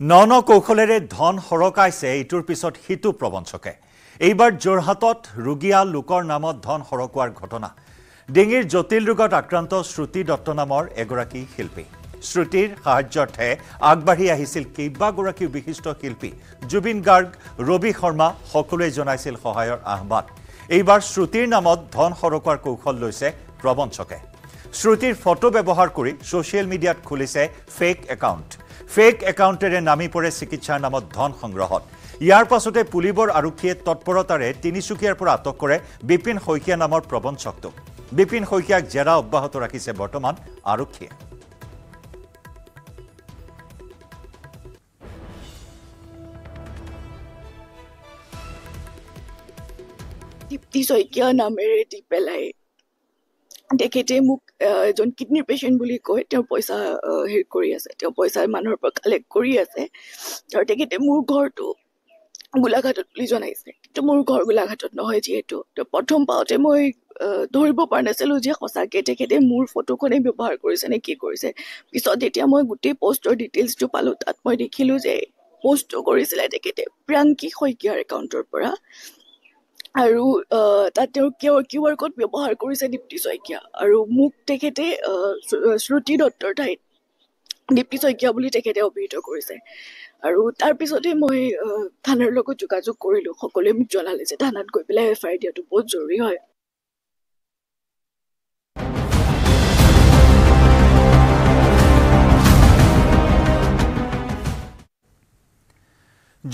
ন ন কৌশলেৰে ধন সৰকাইছে ইটোৰ পিছত সিটো প্ৰবঞ্চকে। এইবাৰ যোৰহাটত ৰোগীয়া লোকৰ নামত ধন সৰকোৱাৰ ঘটনা। ডিঙিৰ জটিল ৰোগত আক্ৰান্ত শ্ৰুতি দত্ত নামৰ এগৰাকী শিল্পী। শ্ৰুতিৰ সাহায্যাৰ্থে আগবাঢ়ি আহিছিল কেইবাগৰাকীও বিশিষ্ট শিল্পী। জুবিন গাৰ্গ ৰবি শৰ্মা সকলোৱে জনাইছিল সহায়ৰ আহ্বান। এইবাৰ শ্ৰুতিৰ নামত ধন সৰকোৱাৰ কৌশল লৈছে প্ৰবঞ্চকে। শ্ৰুতিৰ ফটো ব্যৱহাৰ কৰি ছ'চিয়েল মিডিয়াত খুলিছে ফেক একাউণ্ট ফেক একাউণ্টেৰে নামি পৰে চিকিৎসাৰ নামত ধন সংগ্ৰহত। ইয়াৰ পাছতে পুলিবৰ আৰক্ষীয়ে তৎপৰতাৰে তিনিচুকীয়াৰ পৰা আটক কৰে বিপিন শইকীয়া নামৰ প্ৰবঞ্চকটোক বিপিন শইকীয়াক জেৰা অব্যাহত ৰাখিছে বৰ্তমান আৰক্ষীয়ে। দীপ্তি শইকীয়া নামেৰে দি পেলাই তেখেতে মোক এজন কিডনী পেচেণ্ট বুলি কয় তেওঁ পইচা হেৰি কৰি আছে তেওঁ পইচা মানুহৰ পৰা কালেক্ট কৰি আছে। আৰু তেখেতে মোৰ ঘৰটো গোলাঘাটত বুলি জনাইছে। কিন্তু মোৰ ঘৰ গোলাঘাটত নহয় যিহেতু। তো প্ৰথম পাওঁতে মই ধৰিব পৰা নাছিলোঁ যে সঁচাকৈ তেখেতে মোৰ ফটোখনেই ব্যৱহাৰ কৰিছে নে কি কৰিছে। পিছত যেতিয়া মই গোটেই পষ্টৰ ডিটেইলছটো পালোঁ তাত মই দেখিলোঁ যে পষ্টটো কৰিছিলে তেখেতে প্ৰিয়াংকী শইকীয়াৰ একাউণ্টৰ পৰা। আৰু তাত তেওঁ কিউ কিউ আৰ ক'ড ব্যৱহাৰ কৰিছে দীপ্তি শইকীয়া আৰু মোক তেখেতে শ্ৰুতি দত্তৰ ঠাইত দীপ্তি শইকীয়া বুলি তেখেতে অভিহিত কৰিছে। আৰু তাৰপিছতে মই থানাৰ লগত যোগাযোগ কৰিলোঁ। সকলোৱে মোক জনালে যে থানাত গৈ পেলাই এফ আই আৰ দিয়াটো বহুত জৰুৰী হয়।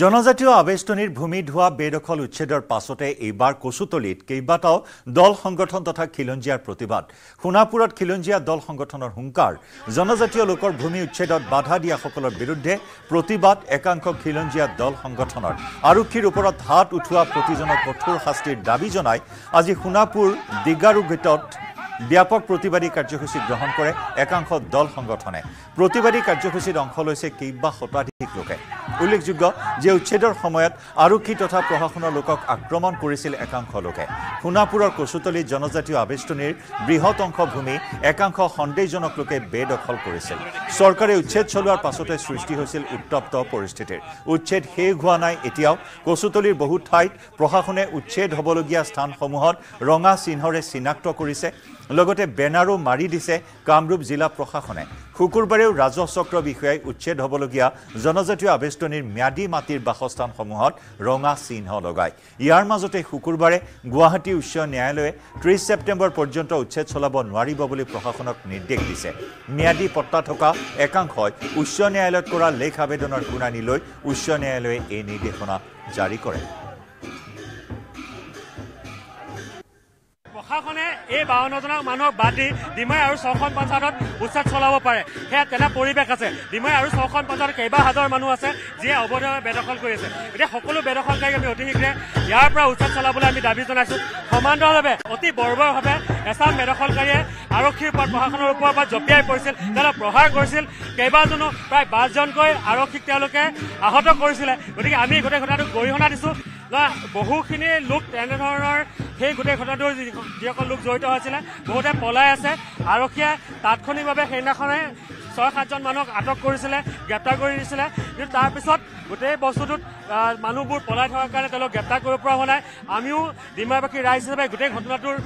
জনজাতীয় আৱেষ্টনীৰ ভূমি ধোৱা বেদখল উচ্ছেদৰ পাছতে এইবাৰ কচুতলিত কেইবাটাও দল সংগঠন তথা খিলঞ্জীয়াৰ প্ৰতিবাদ। সোণাপুৰত খিলঞ্জীয়া দল সংগঠনৰ হুংকাৰ। জনজাতীয় লোকৰ ভূমি উচ্ছেদত বাধা দিয়াসকলৰ বিৰুদ্ধে প্ৰতিবাদ একাংশ খিলঞ্জীয়া দল সংগঠনৰ। আৰক্ষীৰ ওপৰত হাত উঠোৱা প্ৰতিজনক কঠোৰ শাস্তিৰ দাবী জনাই আজি সোণাপুৰ দিগাৰুগেটত ব্যাপক প্ৰতিবাদী কাৰ্যসূচী গ্ৰহণ কৰে একাংশ দল সংগঠনে। প্ৰতিবাদী কাৰ্যসূচীত অংশ লৈছে কেইবা শতাধিক লোকে। উল্লেখযোগ্য যে উচ্ছেদৰ সময়ত আৰক্ষী তথা প্ৰশাসনৰ লোকক আক্ৰমণ কৰিছিল একাংশ লোকে। সোণাপুৰৰ কচুতলীত জনজাতীয় আৱেষ্টনীৰ বৃহৎ অংশ ভূমি একাংশ সন্দেহজনক লোকে বেদখল কৰিছিল। চৰকাৰে উচ্ছেদ চলোৱাৰ পাছতে সৃষ্টি হৈছিল উত্তপ্ত পৰিস্থিতিৰ। উচ্ছেদ শেষ হোৱা নাই এতিয়াও কচুতলীৰ বহু ঠাইত প্ৰশাসনে উচ্ছেদ হ'বলগীয়া স্থানসমূহত ৰঙা চিহ্নৰে চিনাক্ত কৰিছে। লগতে বেনাৰো মাৰি দিছে কামৰূপ জিলা প্ৰশাসনে। শুকুৰবাৰেও ৰাজহ চক্ৰ বিষয়াই উচ্ছেদ হ'বলগীয়া জনজাতীয় আৱেষ্টনীৰ ম্যাদী মাটিৰ বাসস্থানসমূহত ৰঙা চিহ্ন লগায়। ইয়াৰ মাজতে শুকুৰবাৰে গুৱাহাটী উচ্চ ন্যায়ালয়ে ত্ৰিছ ছেপ্টেম্বৰ পৰ্যন্ত উচ্ছেদ চলাব নোৱাৰিব বুলি প্ৰশাসনক নিৰ্দেশ দিছে। ম্যাদী পট্টা থকা একাংশই উচ্চ ন্যায়ালয়ত কৰা লেখ আবেদনৰ শুনানি লৈ উচ্চ ন্যায়ালয়ে এই নিৰ্দেশনা জাৰি কৰে। প্ৰশাসনে এই বাৱন্নজনক মানুহক বাদ দি ডিমৈ আৰু ছখন পঞ্চায়তত উচ্ছেদ চলাব পাৰে। সেয়া তেনে পৰিৱেশ আছে। ডিমৈ আৰু ছখন পঞ্চায়তত কেইবা হাজাৰ মানুহ আছে যিয়ে অবৈধভাৱে বেদখল কৰি আছে। এতিয়া সকলো বেদখলকাৰীক আমি অতি শীঘ্ৰে ইয়াৰ পৰা উচ্ছেদ চলাবলৈ আমি দাবী জনাইছো। সমান্তৰালভাৱে অতি বৰ্বৰভাৱে এচাম বেদখলকাৰীয়ে আৰক্ষীৰ ওপৰত প্ৰশাসনৰ ওপৰৰ পৰা জঁপিয়াই পৰিছিল তেওঁলোকে প্ৰহাৰ কৰিছিল। কেইবাজনো প্ৰায় পাঁচজনকৈ আৰক্ষীক তেওঁলোকে আহত কৰিছিলে। গতিকে আমি গোটেই ঘটনাটোক গৰিহণা দিছো। বা বহুখিনি লোক তেনেধৰণৰ সেই গোটেই ঘটনাটোৰ যিসকল লোক জড়িত হৈছিলে বহুতে পলাই আছে। আৰক্ষীয়ে তাৎক্ষণিকভাৱে সেইদিনাখনে ছয় সাতজন মানুহক আটক কৰিছিলে গ্ৰেপ্তাৰ কৰি দিছিলে কিন্তু তাৰপিছত গোটেই বস্তুটোত মানুহবোৰ পলাই থকাৰ কাৰণে তেওঁলোক গ্ৰেপ্তাৰ কৰিব পৰা হোৱা নাই। আমিও ডিমাবাসী ৰাইজ হিচাপে গোটেই ঘটনাটোৰ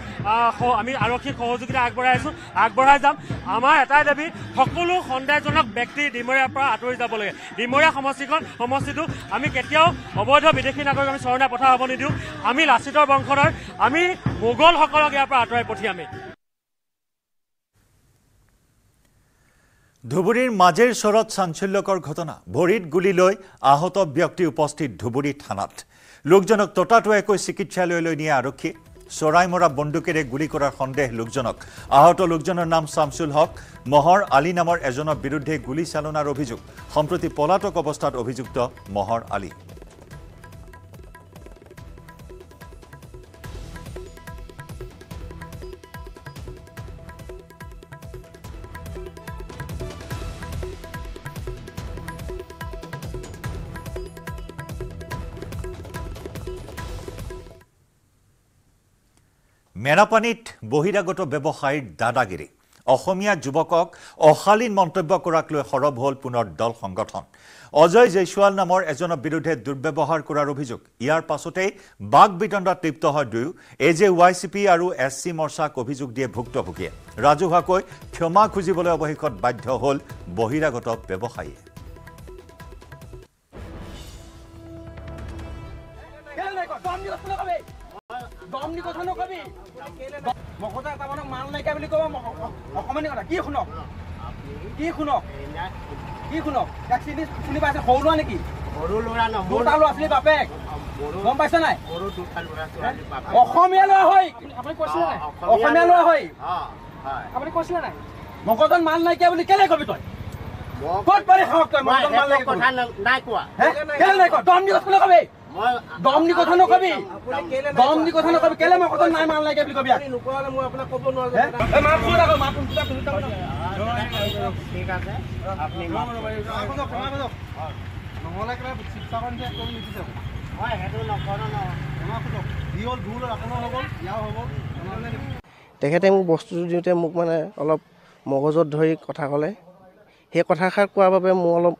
আমি আৰক্ষীক সহযোগিতা আগবঢ়াই আছো আগবঢ়াই যাম। আমাৰ এটাই দাবী সকলো সন্দেহজনক ব্যক্তি ডিমৰীয়াৰ পৰা আঁতৰি যাব লাগে ডিমৰীয়া সমষ্টিখন সমষ্টিটো আমি কেতিয়াও অবৈধ বিদেশী নাগৰিক আমি চৰণে পঠা হ'ব নিদিওঁ। আমি লাচিতৰ বংশধৰ আমি মোগলসকলক ইয়াৰ পৰা আঁতৰাই পঠিয়ামেই ধুবুৰীৰ মাজেৰ চৰত চাঞ্চল্যকৰ ঘটনা। ভৰিত গুলী লৈ আহত ব্যক্তি উপস্থিত ধুবুৰী থানাত। লোকজনক ততাতৈয়াকৈ চিকিৎসালয়লৈ নিয়ে আৰক্ষী। চৰাই মৰা বন্দুকেৰে গুলী কৰাৰ সন্দেহ লোকজনক। আহত লোকজনৰ নাম শামছুল হক। মহৰ আলী নামৰ এজনৰ বিৰুদ্ধে গুলী চালনাৰ অভিযোগ। সম্প্ৰতি পলাতক অৱস্থাত অভিযুক্ত মহৰ আলী। মেৰাপানীত বহিৰাগত ব্যৱসায়ীৰ দাদাগিৰি। অসমীয়া যুৱকক অশালীন মন্তব্য কৰাক লৈ সৰব হ'ল পুনৰ দল সংগঠন। অজয় জয়ছোৱাল নামৰ এজনৰ বিৰুদ্ধে দুৰ্ব্যৱহাৰ কৰাৰ অভিযোগ। ইয়াৰ পাছতেই বাক বিতণ্ডাত লিপ্ত হয় দুয়ো। A J Y C P আৰু এছ চি মৰ্চাক অভিযোগ দিয়ে ভুক্তভোগীয়ে। ৰাজহুৱাকৈ ক্ষমা খুজিবলৈ অৱশেষত বাধ্য হ'ল বহিৰাগত ব্যৱসায়ীয়ে? দম দি কথা নকবি। মগজে এটা মানুহক মান নাইকিয়া বুলি ক'ব, অকমানি কথা। কি শুনক? কি শুনক? কি শুনক? চিনি- চিনি পাইছে? সৰু ল'ৰা নেকি? সৰু ল'ৰা নহয় দুটা ল'ৰা ছোৱালী বাপেক। গম পাইছে নাই? অসমীয়া ল'ৰা হৈ আপুনি কৈছিলে নাই? অসমীয়া ল'ৰা হয়। আপুনি কৈছিলে নাই মগজত মান নাইকিয়া বুলি কেলে কবি তই ক'ত পাৰি সাহস তই সেইটো নাইকিয়া কথা কবি? নাই কোৱা হে? কেলে নাই কোৱা? দম দি কথা নকবি মই কথা নকবি। কথা নকবি। কেলে মগজত নাই মান নাইকিয়া বুলি কবি শুনি থাকক, শুনি থাকক। ঠিক আছে আপুনি মই সেইটো নকৰোঁ নহয় তেখেতে মোক বস্তুটো দিওঁতে মোক মানে অলপ মগজত ধৰি কথা ক'লে। সেই কথাষাৰ কোৱাৰ বাবে মোৰ অলপ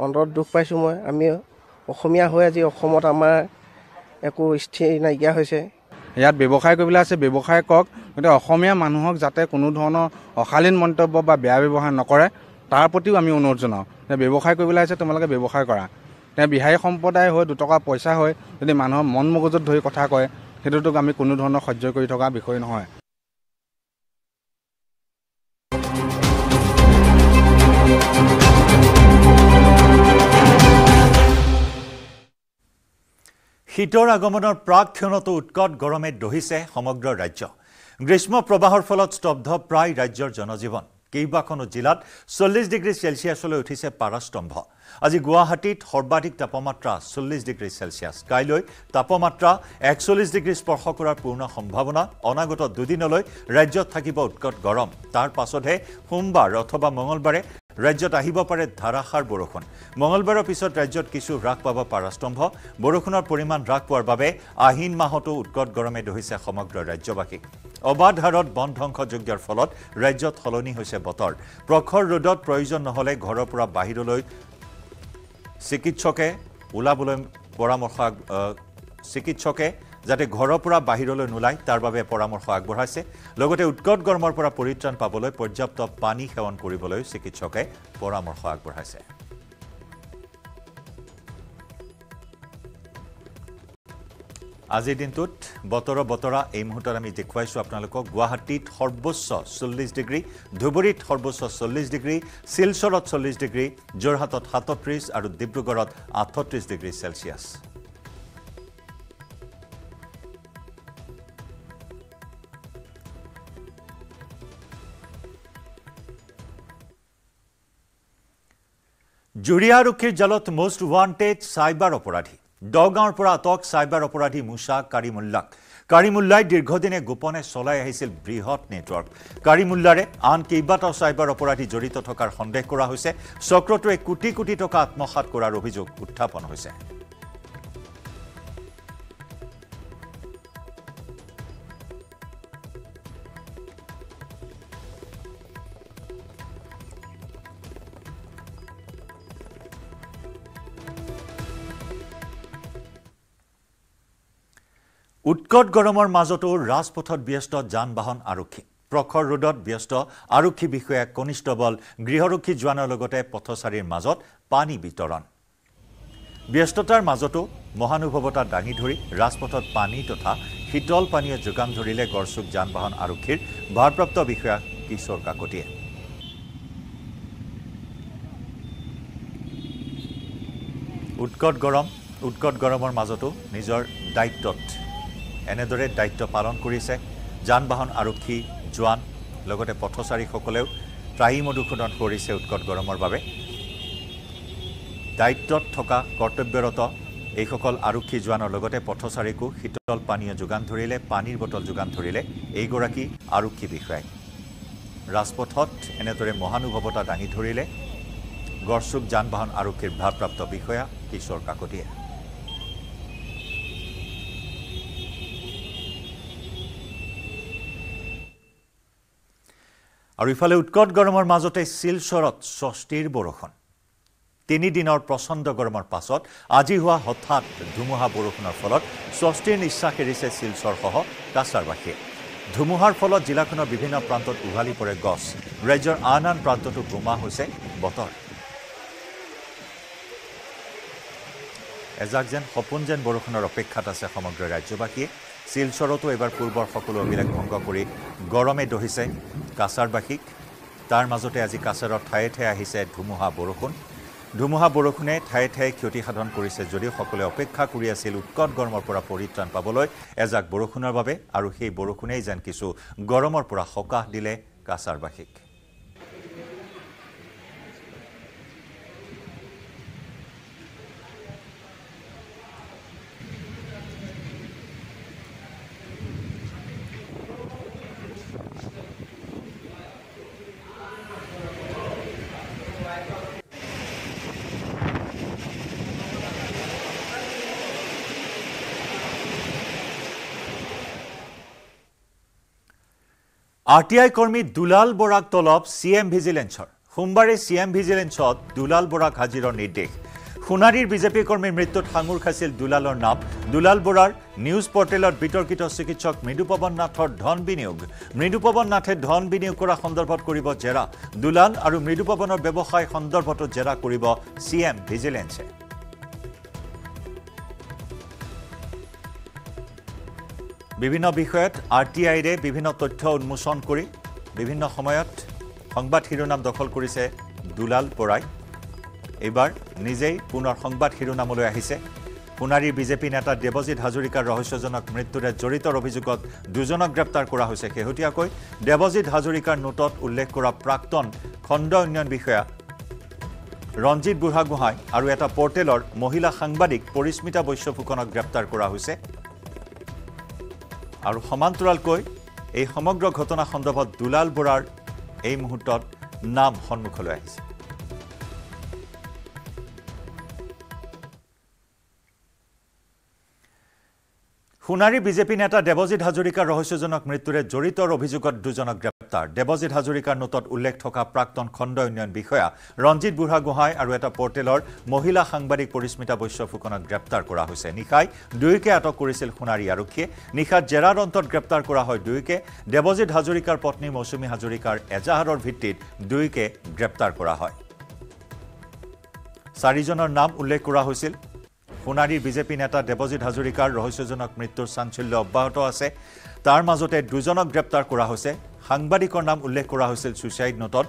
অন্তৰত দুখ পাইছোঁ মই। আমি অসমীয়া হৈ আজি অসমত আমাৰ একো স্থিৰ নাইকিয়া হৈছে। ইয়াত ব্যৱসায় কৰিবলৈ আছে ব্যৱসায় কৰক গতিকে অসমীয়া মানুহক যাতে কোনো ধৰণৰ অশালীন মন্তব্য বা বেয়া ব্যৱহাৰ নকৰে তাৰ প্ৰতিও আমি অনুৰোধ জনাওঁ। যে ব্যৱসায় কৰিবলৈ আছে তোমালোকে ব্যৱসায় কৰা। তেওঁ বিহাৰী সম্প্ৰদায় হৈ দুটকা পইচা হৈ যদি মানুহৰ মন মগজত ধৰি কথা কয় সেইটোতো আমি কোনো ধৰণৰ সহ্য কৰি থকা বিষয় নহয়। শীতৰ আগমনৰ প্ৰাক ক্ষণতো উৎকট গৰমে দহিছে সমগ্ৰ ৰাজ্য। গ্ৰীষ্ম প্ৰবাহৰ ফলত স্তব্ধ প্ৰায় ৰাজ্যৰ জনজীৱন। কেইবাখনো জিলাত চল্লিছ ডিগ্ৰী চেলছিয়াছলৈ উঠিছে পাৰাস্তম্ভ। আজি গুৱাহাটীত সৰ্বাধিক তাপমাত্ৰা চল্লিছ ডিগ্ৰী চেলছিয়াছ। কাইলৈ তাপমাত্ৰা একচল্লিছ ডিগ্ৰী স্পৰ্শ কৰাৰ পূৰ্ণ সম্ভাৱনা। অনাগত দুদিনলৈ ৰাজ্যত থাকিব উৎকট গৰম। তাৰ পাছতহে সোমবাৰ অথবা মঙলবাৰে ৰাজ্যত আহিব পাৰে ধাৰাসাৰ বৰষুণ। মঙলবাৰৰ পিছত ৰাজ্যত কিছু হ্ৰাস পাব পাৰাস্তম্ভ। বৰষুণৰ পৰিমাণ হ্ৰাস পোৱাৰ বাবে আহিন মাহতো উৎকট গৰমে দহিছে সমগ্ৰ ৰাজ্যবাসীক অবাধ হাৰত বন ধ্বংসযজ্ঞৰ ফলত ৰাজ্যত সলনি হৈছে বতৰ। প্ৰখৰ ৰ'দত প্ৰয়োজন নহ'লে ঘৰৰ পৰা বাহিৰলৈ চিকিৎসকে ওলাবলৈ পৰামৰ্শ চিকিৎসকে যাতে ঘৰৰ পৰা বাহিৰলৈ নোলায় তাৰ বাবে পৰামৰ্শ আগবঢ়াইছে। লগতে উৎকট গৰমৰ পৰা পৰিত্ৰাণ পাবলৈ পৰ্যাপ্ত পানী সেৱন কৰিবলৈ চিকিৎসকে পৰামৰ্শ আগবঢ়াইছে। আজিৰ দিনটোত বতৰৰ বতৰা এই মুহূৰ্তত আমি দেখুৱাইছোঁ আপোনালোকক। গুৱাহাটীত সৰ্বোচ্চ চল্লিছ ডিগ্ৰী ধুবুৰীত সৰ্বোচ্চ চল্লিছ ডিগ্ৰী শিলচৰত চল্লিছ ডিগ্ৰী যোৰহাটত সাতত্ৰিছ আৰু ডিব্ৰুগড়ত আঠত্ৰিছ ডিগ্ৰী চেলছিয়াছ। জুৰিয়া আৰক্ষীৰ জালত মষ্ট ৱান্টেড চাইবাৰ অপৰাধী। দগাঁৱৰ পৰা আটক চাইবাৰ অপৰাধী মুছা কাৰিমুল্লাক। কাৰিমুল্লাই দীৰ্ঘদিনে গোপনে চলাই আহিছিল বৃহৎ নেটৱৰ্ক। কাৰিমুল্লাৰে আন কেইবাটাও চাইবাৰ অপৰাধী জড়িত থকাৰ সন্দেহ কৰা হৈছে। চক্ৰটোৱে কোটি কোটি টকা আত্মসাত কৰাৰ অভিযোগ উত্থাপন হৈছে। উৎকট গৰমৰ মাজতো ৰাজপথত ব্যস্ত যান বাহন আৰক্ষী। প্ৰখৰ ৰ'দত ব্যস্ত আৰক্ষী বিষয়া কনিষ্টবল গৃহৰক্ষী জোৱানৰ লগতে পথচাৰীৰ মাজত পানী বিতৰণ। ব্যস্ততাৰ মাজতো মহানুভৱতা দাঙি ধৰি ৰাজপথত পানী তথা শীতল পানীয়ে যোগান ধৰিলে গড়চুক যান বাহন আৰক্ষীৰ ভাৰপ্ৰাপ্ত বিষয়া কিশোৰ কাকতিয়ে। উৎকট গৰম উৎকট গৰমৰ মাজতো নিজৰ দায়িত্বত এনেদৰে দায়িত্ব পালন কৰিছে। যান বাহন আৰক্ষী জোৱান লগতে পথচাৰীসকলেও ত্ৰাহী মধুসূদন কৰিছে উৎকট গৰমৰ বাবে। দায়িত্বত থকা কৰ্তব্যৰত এইসকল আৰক্ষী জোৱানৰ লগতে পথচাৰীকো শীতল পানীয় যোগান ধৰিলে পানীৰ বটল যোগান ধৰিলে এইগৰাকী আৰক্ষী বিষয়াই। ৰাজপথত এনেদৰে মহানুভৱতা দাঙি ধৰিলে গড়চুক যান বাহন আৰক্ষীৰ ভাৰপ্ৰাপ্ত বিষয়া কিশোৰ কাকতিয়ে। আৰু ইফালে উৎকট গৰমৰ মাজতে শিলচৰত ষষ্ঠীৰ বৰষুণ। তিনিদিনৰ প্ৰচণ্ড গৰমৰ পাছত আজি হোৱা হঠাৎ ধুমুহা বৰষুণৰ ফলত স্বস্তিৰ নিশ্বাস এৰিছে শিলচৰসহ কাছাৰবাসীয়ে। ধুমুহাৰ ফলত জিলাখনৰ বিভিন্ন প্ৰান্তত উভালি পৰে গছ। ৰাজ্যৰ আন আন প্ৰান্ততো গোমা হৈছে বতৰ। এজাক যেন সপোন যেন বৰষুণৰ অপেক্ষাত আছে সমগ্ৰ ৰাজ্যবাসীয়ে। শিলচৰতো এইবাৰ পূৰ্বৰ সকলো অভিলেখ ভংগ কৰি গৰমে দহিছে কাছাৰবাসীক। তাৰ মাজতে আজি কাছাৰত ঠায়ে ঠায়ে আহিছে ধুমুহা বৰষুণ। ধুমুহা বৰষুণে ঠায়ে ঠায়ে ক্ষতি সাধন কৰিছে যদিও সকলোৱে অপেক্ষা কৰি আছিল উৎকট গৰমৰ পৰা পৰিত্ৰাণ পাবলৈ এজাক বৰষুণৰ বাবে আৰু সেই বৰষুণেই যেন কিছু গৰমৰ পৰা সকাহ দিলে কাছাৰবাসীক। আৰ টি আই কৰ্মী দুলাল বৰাক তলব চি এম ভিজিলেন্সৰ সোমবাৰে চি এম ভিজিলেন্সত দুলাল বৰাক হাজিৰৰ নিৰ্দেশ। সোণাৰীৰ বিজেপি কৰ্মীৰ মৃত্যুত সাঙুৰ খাইছিল দুলালৰ নাম। দুলাল বৰাৰ নিউজ পৰ্টেলত বিতৰ্কিত চিকিৎসক মৃদুপৱন নাথৰ ধন বিনিয়োগ। মৃদুপৱন নাথে ধন বিনিয়োগ কৰা সন্দৰ্ভত কৰিব জেৰা। দুলাল আৰু মৃদুপৱনৰ ব্যৱসায় সন্দৰ্ভতো জেৰা কৰিব চি এম ভিজিলেন্সে বিভিন্ন বিষয়ত আৰ টি আইৰে বিভিন্ন তথ্য উন্মোচন কৰি বিভিন্ন সময়ত সংবাদ শিৰোনাম দখল কৰিছে দুলাল বৰাই এইবাৰ নিজেই পুনৰ সংবাদ শিৰোনামলৈ আহিছে। সোণাৰীৰ বিজেপি নেতা দেৱজিৎ হাজৰিকাৰ ৰহস্যজনক মৃত্যুৰে জড়িতৰ অভিযোগত দুজনক গ্ৰেপ্তাৰ কৰা হৈছে। শেহতীয়াকৈ দেৱজিৎ হাজৰিকাৰ নোটত উল্লেখ কৰা প্ৰাক্তন খণ্ড উন্নয়ন বিষয়া ৰঞ্জিত বুঢ়াগোহাঁই আৰু এটা পৰ্টেলৰ মহিলা সাংবাদিক পৰিস্মিতা বৈশ্য ফুকনক গ্ৰেপ্তাৰ কৰা হৈছে। আৰু সমান্তৰালকৈ এই সমগ্ৰ ঘটনা সন্দৰ্ভত দুলাল বৰাৰ এই মুহূৰ্তত নাম সন্মুখলৈ আহিছে। সোণাৰী বিজেপি নেতা দেৱজিৎ হাজৰিকাৰ ৰহস্যজনক মৃত্যুৰে জড়িতৰ অভিযোগত দুজনক দেৱজিৎ হাজৰিকাৰ নোটত উল্লেখ থকা প্ৰাক্তন খণ্ড উন্নয়ন বিষয়া ৰঞ্জিত বুঢ়াগোহাঁই আৰু এটা পৰ্টেলৰ মহিলা সাংবাদিক পৰিস্মিতা বৈশ্য ফুকনক গ্ৰেপ্তাৰ কৰা হৈছে। নিশাই দুয়োকে আটক কৰিছিল সোণাৰী আৰক্ষীয়ে। নিশাত জেৰাৰ অন্তত গ্ৰেপ্তাৰ কৰা হয় দুয়োকে। দেৱজিৎ হাজৰিকাৰ পত্নী মৌচুমী হাজৰিকাৰ এজাহাৰৰ ভিত্তিত দুয়োকে গ্ৰেপ্তাৰ কৰা হয়। চাৰিজনৰ নাম উল্লেখ কৰা হৈছিল। সোণাৰীৰ বিজেপি নেতা দেৱজিৎ হাজৰিকাৰ ৰহস্যজনক মৃত্যুৰ চাঞ্চল্য অব্যাহত আছে। তাৰ মাজতে দুজনক গ্ৰেপ্তাৰ কৰা হৈছে। সাংবাদিকৰ নাম উল্লেখ কৰা হৈছিল ছুইচাইড নোটত।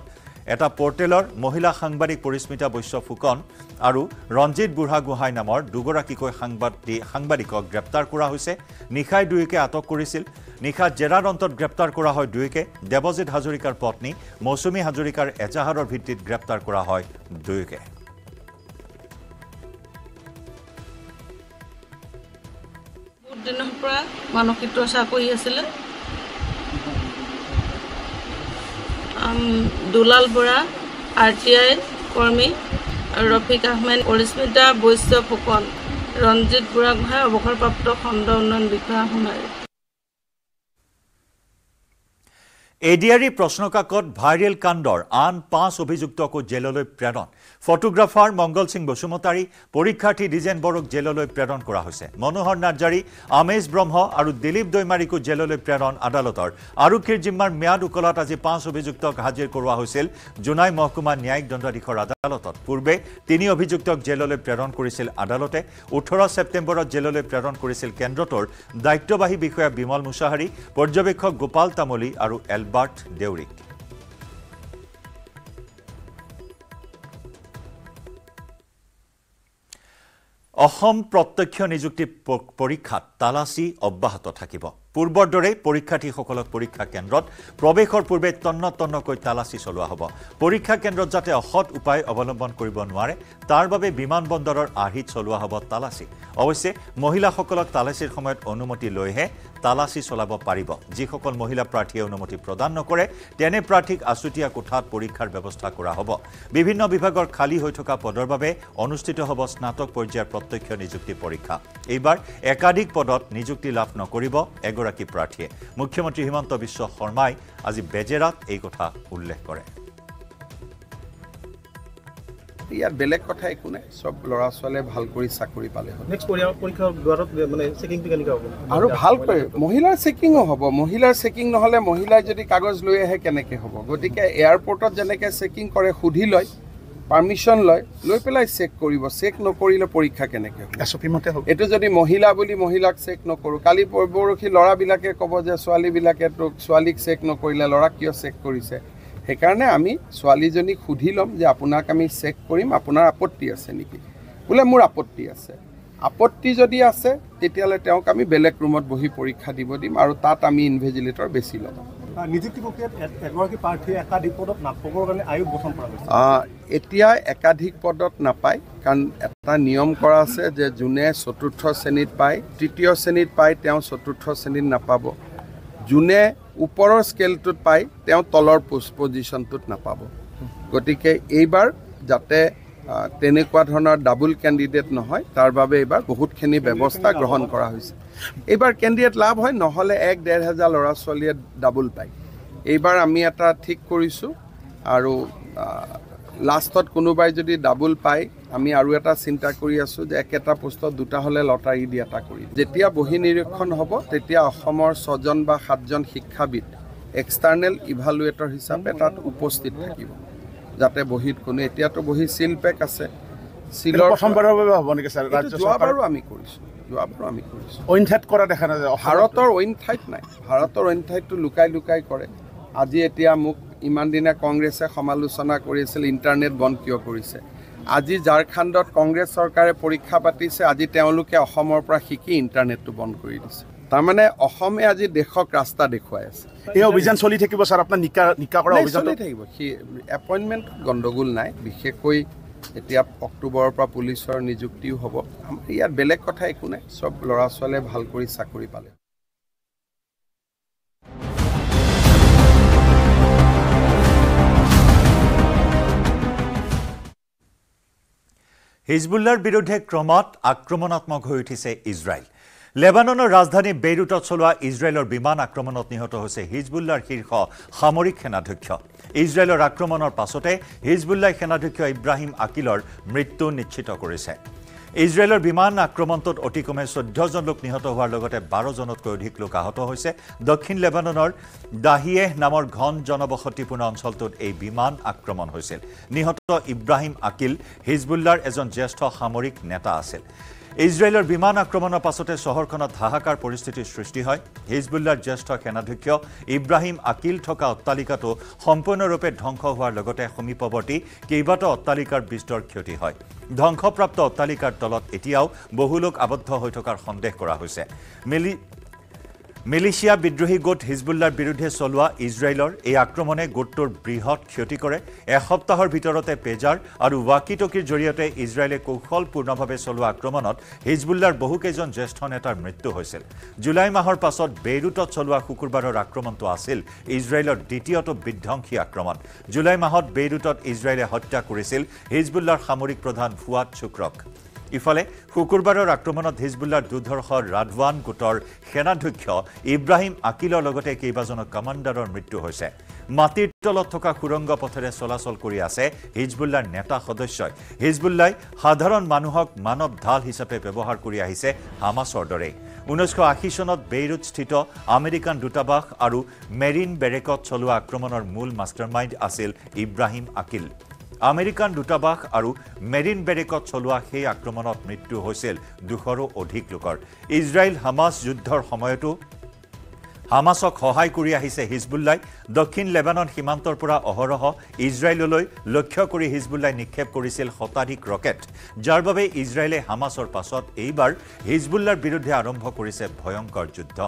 এটা পৰ্টেলৰ মহিলা সাংবাদিক পৰিস্মিতা বৈশ্য ফুকন আৰু ৰঞ্জিত বুঢ়াগোহাঁই নামৰ দুগৰাকীকৈ সাংবাদিক সাংবাদিকক গ্ৰেপ্তাৰ কৰা হৈছে। নিশাই দুয়োকে আটক কৰিছিল। নিশা জেৰাৰ অন্তত গ্ৰেপ্তাৰ কৰা হয় দুয়োকে। দেৱজিৎ হাজৰিকাৰ পত্নী মৌচুমী হাজৰিকাৰ এজাহাৰৰ ভিত্তিত গ্ৰেপ্তাৰ কৰা হয় দুয়োকে। দিনৰ পৰা মানসিক চৰ্চা কৰি আছিলে আম, Dulal Bora R T I কৰ্মী ৰফিক আহমেদ পৰিস্মিতা বৈশ্য ফুকন ৰঞ্জিত বুঢ়াগোহাঁই অৱসৰপ্ৰাপ্ত খণ্ড উন্নয়ন বিষয়া সোণাৰী। এডিআৰি প্ৰশ্নকাকত ভাইৰেল কাণ্ডৰ আন পাঁচ অভিযুক্তকো জেললৈ প্ৰেৰণ। ফটোগ্ৰাফাৰ মংগল সিং বসুমতাৰী পৰীক্ষাৰ্থী দ্বিজেন বড়োক জেললৈ প্ৰেৰণ কৰা হৈছে। মনোহৰ নাৰ্জাৰী আমেশ ব্ৰহ্ম আৰু দিলীপ দৈমাৰীকো জেললৈ প্ৰেৰণ আদালতৰ। আৰক্ষীৰ জিম্মাৰ ম্যাদ উকলাত আজি পাঁচ অভিযুক্তক হাজিৰ কৰোৱা হৈছিল। জোনাই মহকুমা ন্যায়িক দণ্ডাধীশৰ আদালতত। পূৰ্বে তিনি অভিযুক্তক জেললৈ প্ৰেৰণ কৰিছিল আদালতে। ওঠৰ ছেপ্টেম্বৰত জেললৈ প্ৰেৰণ কৰিছিল কেন্দ্ৰটোৰ। দায়িত্ববাহী বিষয়া বিমল মুছাহাৰী পৰ্যবেক্ষক গোপাল তামলী আৰু এলবাৰ্ট দেউৰীক অসম প্ৰত্যক্ষ নিযুক্তি পৰীক্ষাত তালাচী অব্যাহত থাকিব। পূৰ্বৰ দৰেই পৰীক্ষাৰ্থীসকলক পৰীক্ষা কেন্দ্ৰত প্ৰৱেশৰ পূৰ্বে তন্ন তন্নকৈ তালাচী চলোৱা হ'ব। পৰীক্ষা কেন্দ্ৰত যাতে অসৎ উপায় অৱলম্বন কৰিব নোৱাৰে তাৰ বাবে বিমানবন্দৰৰ আৰ্হিত চলোৱা হ'ব তালাচী। অৱশ্যে মহিলাসকলক তালাচীৰ সময়ত অনুমতি লৈহে তালাচী চলাব পাৰিব। যিসকল মহিলা প্ৰাৰ্থীয়ে অনুমতি প্ৰদান নকৰে তেনে প্ৰাৰ্থীক আছুতীয়া কোঠাত পৰীক্ষাৰ ব্যৱস্থা কৰা হ'ব। বিভিন্ন বিভাগৰ খালী হৈ থকা পদৰ বাবে অনুষ্ঠিত হ'ব স্নাতক পৰ্যায়ৰ প্ৰত্যক্ষ নিযুক্তি পৰীক্ষা। এইবাৰ একাধিক পদত নিযুক্তি লাভ নকৰিব এগৰাকী প্ৰাৰ্থীয়ে। মুখ্যমন্ত্ৰী হিমন্ত বিশ্ব শৰ্মাই আজি বেজেৰাত এই কথা উল্লেখ কৰে। ইয়াত বেলেগ কথা একো নাই চব ল'ৰা ছোৱালীয়ে ভাল কৰি চাকৰি পালে হ'ল। আৰু ভাল কৰি মহিলাৰ চেকিঙো হ'ব মহিলাৰ চেকিং নহ'লে মহিলাই যদি কাগজ লৈ আহে কেনেকৈ হ'ব? গতিকে এয়াৰপৰ্টত যেনেকৈ চেকিং কৰে সুধি লয় পাৰ্মিশ্যন লয় লৈ পেলাই চেক কৰিব। চেক নকৰিলে পৰীক্ষা কেনেকৈ হ'ব? চকীমতে হ'ব এইটো যদি মহিলা বুলি মহিলাক চেক নকৰোঁ। কালি পৰহি ল'ৰাবিলাকে ক'ব যে ছোৱালীবিলাকে তোক ছোৱালীক চেক নকৰিলে ল'ৰাক কিয় চেক কৰিছে? সেইকাৰণে আমি ছোৱালীজনীক সুধি ল'ম যে আপোনাক আমি চেক কৰিম আপোনাৰ আপত্তি আছে নেকি? বোলে মোৰ আপত্তি আছে। আপত্তি যদি আছে তেতিয়াহ'লে তেওঁক আমি বেলেগ ৰুমত বহি পৰীক্ষা দিব দিম আৰু তাত আমি ইনভেজিলেটৰ বেছি ল'ম। নিযুক্তি প্ৰক্ৰিয়াত এ- এগৰাকী প্ৰাৰ্থীয়ে একাধিক পদত নাপাবৰ কাৰণে আয়োগ গঠন কৰা হৈছে। আহ, এতিয়া একাধিক পদত নাপায় কাৰণ এটা নিয়ম কৰা আছে যে যোনে চতুৰ্থ শ্ৰেণীত পায় তৃতীয় শ্ৰেণীত পায় তেওঁ চতুৰ্থ শ্ৰেণীত নাপাব। যোনে ওপৰৰ স্কেলটোত পায় তেওঁ তলৰ পোষ্ট পজিশ্যনটোত নাপাব। গতিকে এইবাৰ যাতে তেনেকুৱা ধৰণৰ ডাবল কেণ্ডিডেট নহয় তাৰ বাবে এইবাৰ বহুতখিনি ব্যৱস্থা গ্ৰহণ কৰা হৈছে। এইবাৰ কেণ্ডিডেট লাভ হয় নহ'লে এক ডেৰ হেজাৰ ল'ৰা ছোৱালীয়ে ডাবল পায়। এইবাৰ আমি এটা ঠিক কৰিছোঁ আৰু লাষ্টত কোনোবাই যদি ডাবল পায় আমি আৰু এটা চিন্তা কৰি আছোঁ যে একেটা পোষ্টত দুটা হ'লে লটাৰী দি এটা কৰি। যেতিয়া বহি নিৰীক্ষণ হ'ব তেতিয়া অসমৰ ছজন বা সাতজন শিক্ষাবিদ এক্সটাৰ্নেল ইভালুৱেটৰ হিচাপে তাত উপস্থিত থাকিব যাতে বহীত কোনো এতিয়াতো বহী চিল পেক আছে। চিলৰ প্ৰথমবাৰৰ বাবে হ'ব নেকি ছাৰ? এইটো ৰাজ্য চৰকাৰ যোৱাবাৰো আমি কৰিছোঁ যোৱাবাৰো আমি কৰিছোঁ। অইন ঠাইত কৰা দেখা নাযায় ভাৰতৰ অইন ঠাইত নাই। ভাৰতৰ অইন ঠাইতটো লুকাই লুকাই কৰে। আজি এতিয়া মোক ইমান দিনে কংগ্ৰেছে সমালোচনা কৰিছিল ইণ্টাৰনেট বন্ধ কিয় কৰিছে? আজি ঝাৰখণ্ডত কংগ্ৰেছ চৰকাৰে পৰীক্ষা পাতিছে আজি তেওঁলোকে অসমৰ পৰা শিকি ইণ্টাৰনেটটো বন্ধ কৰি দিছে। তাৰমানে অসমে আজি দেশক ৰাস্তা দেখুৱাই আছে। এই অভিযান চলি থাকিব ছাৰ আপোনাৰ নিকা নিকা কৰা অভিযান চলি থাকিব। সি এপইণ্টমেণ্টত গণ্ডগোল নাই বিশেষকৈ এতিয়া অক্টোবৰৰ পৰা পুলিচৰ নিযুক্তিও হ'ব। আমাৰ ইয়াত বেলেগ কথা একো নাই চব ল'ৰা ছোৱালীয়ে ভাল কৰি চাকৰি পালে। হিজবুল্লাৰ বিৰুদ্ধে ক্ৰমাৎ আক্ৰমণাত্মক হৈ উঠিছে ইজৰাইল। লেবাননৰ ৰাজধানী বেইৰুটত চলোৱা ইজৰাইলৰ বিমান আক্ৰমণত নিহত হৈছে হিজবুল্লাৰ শীৰ্ষ সামৰিক সেনাধ্যক্ষ। ইজৰাইলৰ আক্ৰমণৰ পাছতে হিজবুল্লাই সেনাধ্যক্ষ ইব্ৰাহিম আকিলৰ মৃত্যু নিশ্চিত কৰিছে। ইজৰাইলৰ বিমান আক্ৰমণটোত অতি কমে চৈধ্যজন লোক নিহত হোৱাৰ লগতে বাৰজনতকৈ অধিক লোক আহত হৈছে। দক্ষিণ লেবাননৰ দাহিয়েহ নামৰ ঘন জনবসতিপূৰ্ণ অঞ্চলটোত এই বিমান আক্ৰমণ হৈছিল। নিহত ইব্ৰাহিম আকিল হিজবুল্লাৰ এজন জ্যেষ্ঠ সামৰিক নেতা আছিল। ইজৰাইলৰ বিমান আক্ৰমণৰ পাছতে চহৰখনত হাহাকাৰ পৰিস্থিতিৰ সৃষ্টি হয়। হিজবুল্লাৰ জ্যেষ্ঠ সেনাধ্যক্ষ ইব্ৰাহিম আকিল থকা অট্টালিকাটো সম্পূৰ্ণৰূপে ধ্বংস হোৱাৰ লগতে সমীপৱৰ্তী কেইবাটাও অট্টালিকাৰ বিস্তৰ ক্ষতি হয়। ধ্বংসপ্ৰাপ্ত অট্টালিকাৰ তলত এতিয়াও বহু লোক আবদ্ধ হৈ থকাৰ সন্দেহ কৰা হৈছে। মিলিছিয়া বিদ্ৰোহী গোট হিজবুল্লাৰ বিৰুদ্ধে চলোৱা ইজৰাইলৰ এই আক্ৰমণে গোটটোৰ বৃহৎ ক্ষতি কৰে। এসপ্তাহৰ ভিতৰতে পেজাৰ আৰু ৱাকি টকিৰ জৰিয়তে ইজৰাইলে কৌশলপূৰ্ণভাৱে চলোৱা আক্ৰমণত হিজবুল্লাৰ বহুকেইজন জ্যেষ্ঠ নেতাৰ মৃত্যু হৈছিল। জুলাই মাহৰ পাছত বেইৰুটত চলোৱা শুকুৰবাৰৰ আক্ৰমণটো আছিল ইজৰাইলৰ দ্বিতীয়টো বিধ্বংসী আক্ৰমণ। জুলাই মাহত বেইৰুটত ইজৰাইলে হত্যা কৰিছিল হিজবুল্লাৰ সামৰিক প্ৰধান ফুৱাদ শুক্ৰক ইফালে শুকুৰবাৰৰ আক্ৰমণত হিজবুল্লাৰ দুৰ্ধৰ্ষ ৰাডৱান গোটৰ সেনাধ্যক্ষ ইব্ৰাহিম আকিলৰ লগতে কেইবাজনো কামাণ্ডাৰৰ মৃত্যু হৈছে। মাটিৰ তলত থকা সুৰংগ পথেৰে চলাচল কৰি আছে হিজবুল্লাৰ নেতা সদস্যই। হিজবুল্লাই সাধাৰণ মানুহক মানৱ ঢাল হিচাপে ব্যৱহাৰ কৰি আহিছে হামাছৰ দৰেই। ঊনৈছশ আশী চনত বেইৰুটস্থিত আমেৰিকান দূতাবাস আৰু মেৰিন বেৰেকত চলোৱা আক্ৰমণৰ মূল মাষ্টাৰমাইণ্ড আছিল ইব্ৰাহিম আকিল। আমেৰিকান দূতাবাস আৰু মেৰিন বেৰেকত চলোৱা সেই আক্ৰমণত মৃত্যু হৈছিল দুশৰো অধিক লোকৰ। ইজৰাইল হামাছ যুদ্ধৰ সময়তো হামাছক সহায় কৰি আহিছে হিজবুল্লাই। দক্ষিণ লেবানন সীমান্তৰ পৰা অহৰহ ইজৰাইললৈ লক্ষ্য কৰি হিজবুল্লাই নিক্ষেপ কৰিছিল শতাধিক ৰকেট। যাৰ বাবে ইজৰাইলে হামাছৰ পাছত এইবাৰ হিজবুল্লাৰ বিৰুদ্ধে আৰম্ভ কৰিছে ভয়ংকৰ যুদ্ধ।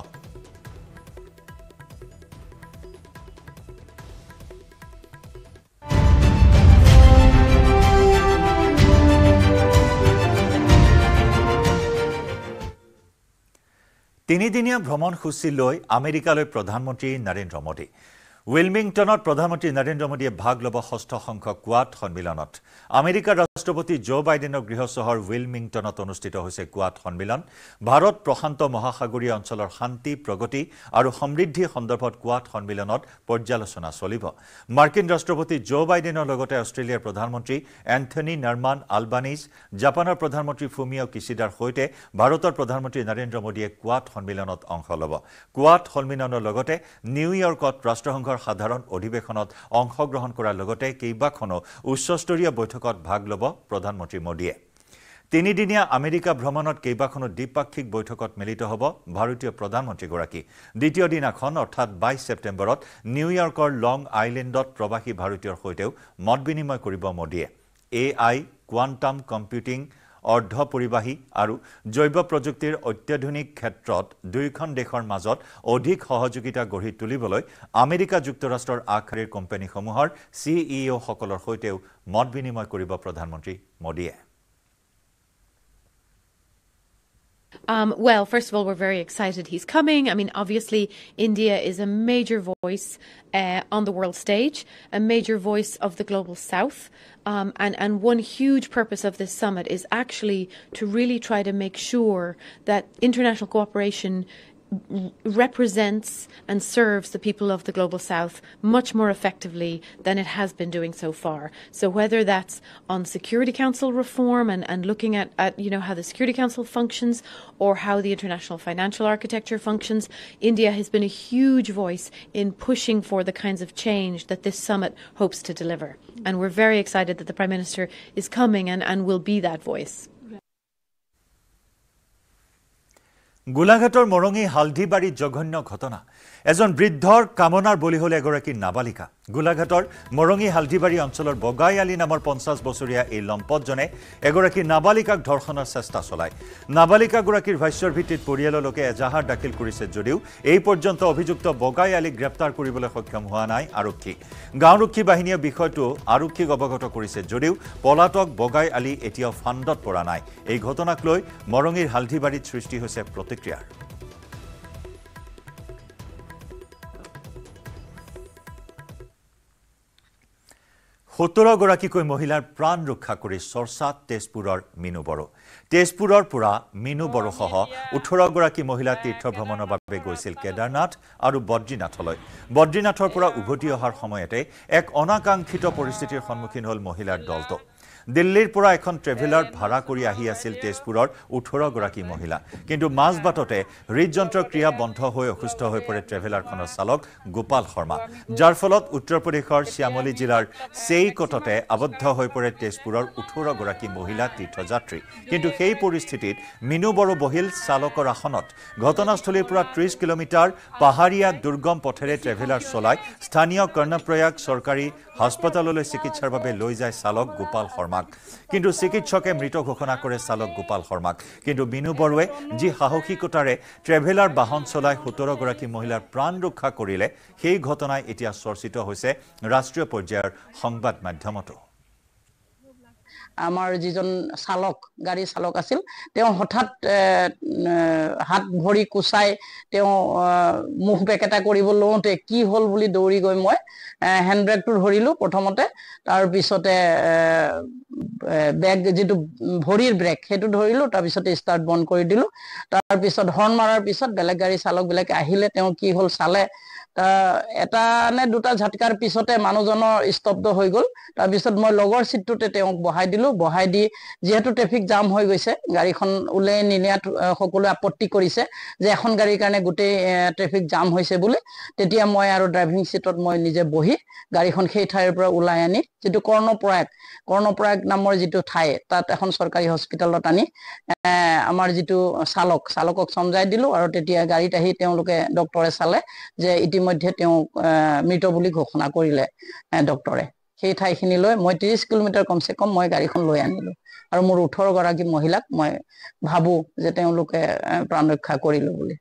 তিনিদিনীয়া ভ্ৰমণসূচী লৈ আমেৰিকালৈ প্ৰধানমন্ত্ৰী নৰেন্দ্ৰ মোদী। উইলমিংটনত প্ৰধানমন্ত্ৰী নৰেন্দ্ৰ মোদীয়ে ভাগ ল'ব ষষ্ঠ সংখ্যক কোৱাড সন্মিলনত। আমেৰিকাৰ ৰাষ্ট্ৰপতি জো বাইডেনৰ গৃহ চহৰ উইলমিংটনত অনুষ্ঠিত হৈছে কোৱাড সন্মিলন। ভাৰত প্ৰশান্ত মহাসাগৰীয় অঞ্চলৰ শান্তি প্ৰগতি আৰু সমৃদ্ধি সন্দৰ্ভত কোৱাড সন্মিলনত পৰ্যালোচনা চলিব। মাৰ্কিন ৰাষ্ট্ৰপতি জো বাইডেনৰ লগতে অষ্ট্ৰেলিয়াৰ প্ৰধানমন্ত্ৰী এন্থনী নাৰ্মান আলবানিজ জাপানৰ প্ৰধানমন্ত্ৰী ফুমিঅ কিছিডাৰ সৈতে ভাৰতৰ প্ৰধানমন্ত্ৰী নৰেন্দ্ৰ মোদীয়ে কোৱাড সন্মিলনত অংশ ল'ব। কোৱাড সন্মিলনৰ লগতে নিউয়ৰ্কত ৰাষ্ট্ৰসংঘৰ সাধাৰণ অধিৱেশনত অংশগ্ৰহণ কৰাৰ লগতে কেইবাখনো উচ্চস্তৰীয় বৈঠকত ভাগ ল'ব প্ৰধানমন্ত্ৰী মোদীয়ে। তিনিদিনীয়া আমেৰিকা ভ্ৰমণত কেইবাখনো দ্বিপাক্ষিক বৈঠকত মিলিত হ'ব ভাৰতীয় প্ৰধানমন্ত্ৰীগৰাকী। দ্বিতীয় দিনাখন অৰ্থাৎ বাইছ ছেপ্টেম্বৰত নিউয়ৰ্কৰ লং আইলেণ্ডত প্ৰৱাসী ভাৰতীয়ৰ সৈতেও মত বিনিময় কৰিব মোদীয়ে। এ আই কোৱাণ্টাম কম্পিউটিং অৰ্ধ পৰিবাহী আৰু জৈৱ প্ৰযুক্তিৰ অত্যাধুনিক ক্ষেত্ৰত দুয়োখন দেশৰ মাজত অধিক সহযোগিতা গঢ়ি তুলিবলৈ আমেৰিকা যুক্তৰাষ্ট্ৰৰ আগশাৰীৰ কোম্পানীসমূহৰ চি ই অ'সকলৰ সৈতেও মত বিনিময় কৰিব প্ৰধানমন্ত্ৰী মোদীয়ে। Um, well, first of all, we're very excited he's coming. I mean, obviously, India is a major voice uh, on the world stage, a major voice of the global south. Um, and, and one huge purpose of this summit is actually to really try to make sure that international cooperation represents and serves the people of the global south much more effectively than it has been doing so far. So whether that's on Security Council reform and, and looking at, at you know how the Security Council functions or how the international financial architecture functions, India has been a huge voice in pushing for the kinds of change that this summit hopes to deliver. And we're very excited that the Prime Minister is coming and, and will be that voice. গোলাঘাটৰ মৰঙী হালধিবাৰীত জঘন্য ঘটনা। এজন বৃদ্ধৰ কামনাৰ বলি হ'ল এগৰাকী নাবালিকা। গোলাঘাটৰ মৰঙী হালধিবাৰী অঞ্চলৰ বগাই আলী নামৰ পঞ্চাছ বছৰীয়া এই লম্পটজনে এগৰাকী নাবালিকাক ধৰ্ষণৰ চেষ্টা চলায়। নাবালিকাগৰাকীৰ ভাষ্যৰ ভিত্তিত পৰিয়ালৰ লোকে এজাহাৰ দাখিল কৰিছে যদিও এই পৰ্যন্ত অভিযুক্ত বগাই আলীক গ্ৰেপ্তাৰ কৰিবলৈ সক্ষম হোৱা নাই আৰক্ষী। গাঁওৰক্ষী বাহিনীয়ে বিষয়টো আৰক্ষীক অৱগত কৰিছে যদিও পলাতক বগাই আলী এতিয়াও ফাণ্ডত পৰা নাই। এই ঘটনাক লৈ মৰঙীৰ হালধিবাৰীত সৃষ্টি হৈছে প্ৰতিক্ৰিয়াৰ সোতৰগৰাকীকৈ মহিলাৰ প্ৰাণ ৰক্ষা কৰি চৰ্চাত তেজপুৰৰ মিনু বড়ো। তেজপুৰৰ পৰা মিনু বড়োসহ ওঠৰগৰাকী মহিলা তীৰ্থ ভ্ৰমণৰ বাবে গৈছিল কেদাৰনাথ আৰু বদ্ৰীনাথলৈ। বদ্ৰীনাথৰ পৰা উভতি অহাৰ সময়তে এক অনাকাংক্ষিত পৰিস্থিতিৰ সন্মুখীন হ'ল মহিলাৰ দলটো। দিল্লীৰ পৰা এখন ট্ৰেভেলাৰ ভাড়া কৰি আহি আছিল তেজপুৰৰ ওঠৰগৰাকী মহিলা। কিন্তু মাজবাটতে হৃদযন্ত্ৰৰ ক্ৰিয়া বন্ধ হৈ অসুস্থ হৈ পৰে ট্ৰেভেলাৰখনৰ চালক গোপাল শৰ্মা। যাৰ ফলত উত্তৰ প্ৰদেশৰ শ্যামলী জিলাৰ চেইকটতে আবদ্ধ হৈ পৰে তেজপুৰৰ ওঠৰগৰাকী মহিলা তীৰ্থযাত্ৰী। কিন্তু সেই পৰিস্থিতিত মিনু বড়ো বহিল চালকৰ আসনত। ঘটনাস্থলীৰ পৰা ত্ৰিছ কিলোমিটাৰ পাহাৰীয়া দুৰ্গম পথেৰে ট্ৰেভেলাৰ চলাই স্থানীয় কৰ্ণপ্ৰয়াগ চৰকাৰী হাস্পতাললৈ চিকিৎসাৰ বাবে লৈ যায় চালক গোপাল শৰ্মাক। কিন্তু চিকিৎসকে মৃত ঘোষণা কৰে চালক গোপাল শৰ্মাক। কিন্তু মিনু বড়োৱে যি সাহসিকতাৰে ট্ৰেভেলাৰ বাহন চলাই সোতৰগৰাকী মহিলাৰ প্ৰাণ ৰক্ষা কৰিলে সেই ঘটনাই এতিয়া চৰ্চিত হৈছে ৰাষ্ট্ৰীয় পৰ্যায়ৰ সংবাদ মাধ্যমতো। আমাৰ যিজন চালক গাড়ী চালক আছিল তেওঁ হঠাৎ হাত ভৰি কুচাই তেওঁ মুখ বেকেটা কৰিব লওঁতে কি হ'ল বুলি দৌৰি গৈ মই হেণ্ড ব্ৰেগটো ধৰিলোঁ প্ৰথমতে তাৰপিছতে বেগ যিটো ভৰিৰ ব্ৰেক সেইটো ধৰিলোঁ তাৰপিছতে ষ্টাৰ্ট বন্ধ কৰি দিলোঁ তাৰপিছত হৰ্ণ মাৰাৰ পিছত বেলেগ গাড়ী চালকবিলাকে আহিলে তেওঁ কি হ'ল চালে এটা নে দুটা ঝাটকাৰ পিছতে মানুহজনৰ স্তব্ধ হৈ গ'ল। তাৰপিছত মই লগৰ চিটটোতে তেওঁক বহাই দিলোঁ। বহাই দি যিহেতু ট্ৰেফিক জাম হৈ গৈছে গাড়ীখন ওলাই নিনিয়াত সকলোৱে আপত্তি কৰিছে যে এখন গাড়ীৰ কাৰণে গোটেই ট্ৰেফিক জাম হৈছে বুলি। তেতিয়া মই আৰু ড্ৰাইভিং চিটত মই নিজে বহি গাড়ীখন সেই ঠাইৰ পৰা ওলাই আনি যিটো কৰ্ণপ্ৰয়াগ কৰ্ণপ্ৰয়াগ নামৰ যিটো ঠাই তাত এখন চৰকাৰী হস্পিটেলত আনি আমাৰ যিটো চালক চালকক চমজাই দিলোঁ আৰু তেতিয়া গাড়ীত আহি তেওঁলোকে ডক্টৰে চালে যে ইতিমধ্যে তেওঁ মৃত বুলি ঘোষণা কৰিলে ডক্টৰে। সেই ঠাইখিনিলৈ মই ত্ৰিছ কিলোমিটাৰ কমচে কম মই গাড়ীখন লৈ আনিলোঁ। আৰু মোৰ ওঠৰ গৰাকী মহিলাক মই ভাবোঁ যে তেওঁলোকে প্ৰাণ ৰক্ষা কৰিলোঁ বুলি।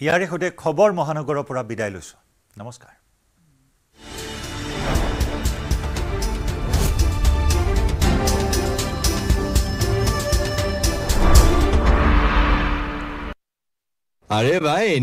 ইয়াৰে সৈতে খবৰ মহানগৰৰ পৰা বিদায় লৈছোঁ। নমস্কাৰ। अरे भाई